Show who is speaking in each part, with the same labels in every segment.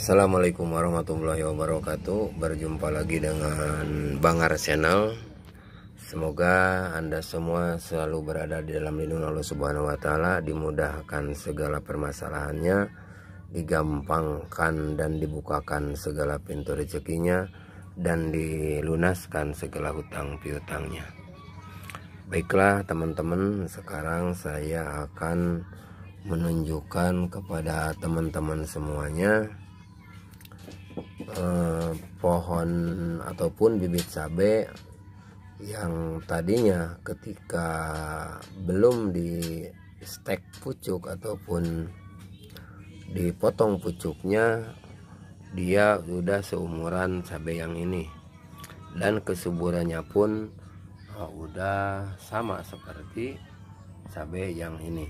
Speaker 1: Assalamualaikum warahmatullahi wabarakatuh. Berjumpa lagi dengan Bangar Channel Semoga anda semua selalu berada di dalam lindungan Allah Subhanahu Wa Taala Dimudahkan segala permasalahannya Digampangkan dan dibukakan segala pintu rezekinya Dan dilunaskan segala hutang piutangnya. Baiklah teman-teman Sekarang saya akan menunjukkan kepada teman-teman semuanya eh, pohon ataupun bibit cabai yang tadinya ketika belum di stek pucuk ataupun dipotong pucuknya dia sudah seumuran cabai yang ini. Dan kesuburannya pun oh, udah sama seperti cabai yang ini.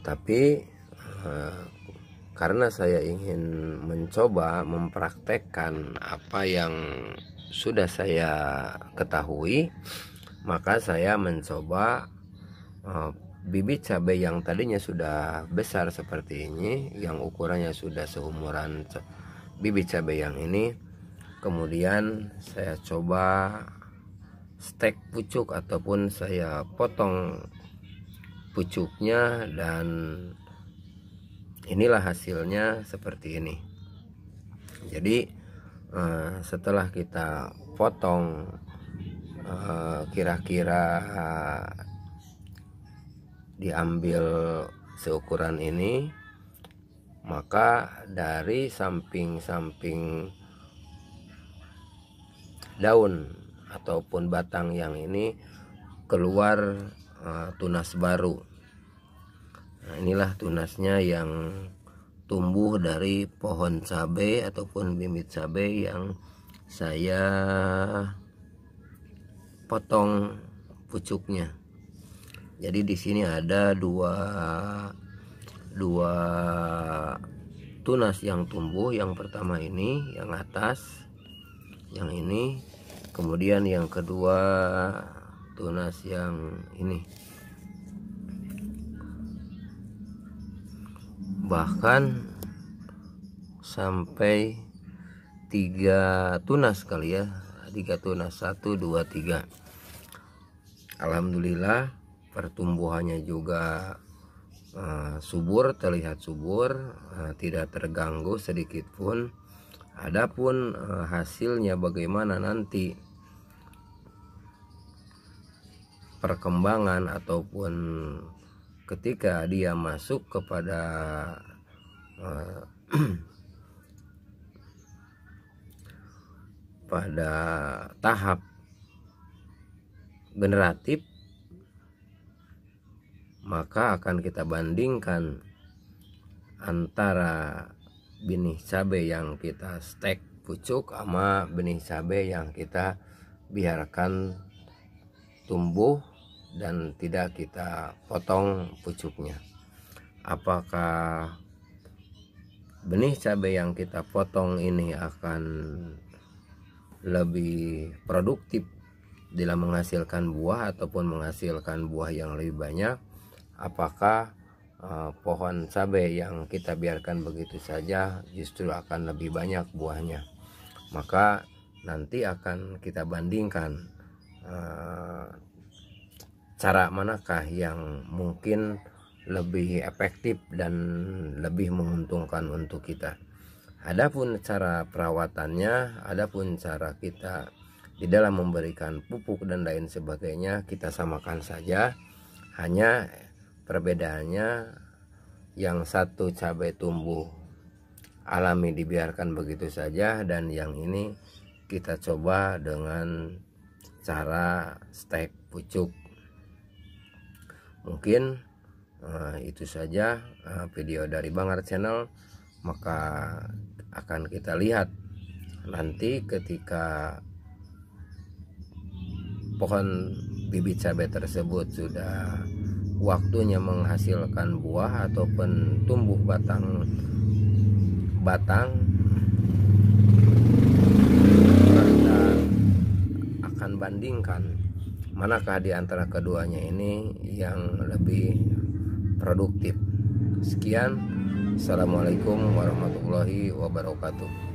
Speaker 1: Tapi eh, karena saya ingin mencoba mempraktekkan apa yang sudah saya ketahui maka saya mencoba uh, bibit cabai yang tadinya sudah besar seperti ini yang ukurannya sudah seumuran bibit cabai yang ini kemudian saya coba stek pucuk ataupun saya potong pucuknya dan inilah hasilnya seperti ini. Jadi uh, setelah kita potong eh, kira-kira uh, diambil seukuran ini maka dari samping-samping daun ataupun batang yang ini keluar uh, tunas baru Nah, inilah tunasnya yang tumbuh dari pohon cabai ataupun bibit cabai yang saya potong pucuknya. Jadi di sini ada dua dua tunas yang tumbuh. Yang pertama ini yang atas, yang ini, kemudian yang kedua tunas yang ini. Bahkan sampai tiga tunas kali ya. Tiga tunas satu dua tiga. Alhamdulillah pertumbuhannya juga uh, subur terlihat subur uh, tidak terganggu sedikit pun. Adapun uh, hasilnya bagaimana nanti perkembangan ataupun ketika dia masuk kepada uh, pada tahap generatif maka akan kita bandingkan antara benih cabai yang kita stek pucuk sama benih cabai yang kita biarkan tumbuh dan tidak kita potong pucuknya. Apakah benih cabai yang kita potong ini akan lebih produktif dalam menghasilkan buah ataupun menghasilkan buah yang lebih banyak? Apakah uh, pohon cabai yang kita biarkan begitu saja justru akan lebih banyak buahnya? Maka nanti akan kita bandingkan uh, cara manakah yang mungkin lebih efektif dan lebih menguntungkan untuk kita. Adapun cara perawatannya, adapun cara kita di dalam memberikan pupuk dan lain sebagainya kita samakan saja. Hanya perbedaannya yang satu cabai tumbuh alami dibiarkan begitu saja dan yang ini kita coba dengan cara stek pucuk mungkin uh, itu saja uh, video dari Bangar Channel. Maka akan kita lihat nanti ketika pohon bibit cabai tersebut sudah waktunya menghasilkan buah ataupun tumbuh batang batang akan bandingkan manakah di antara keduanya ini yang lebih produktif? Sekian. Assalamualaikum warahmatullahi wabarakatuh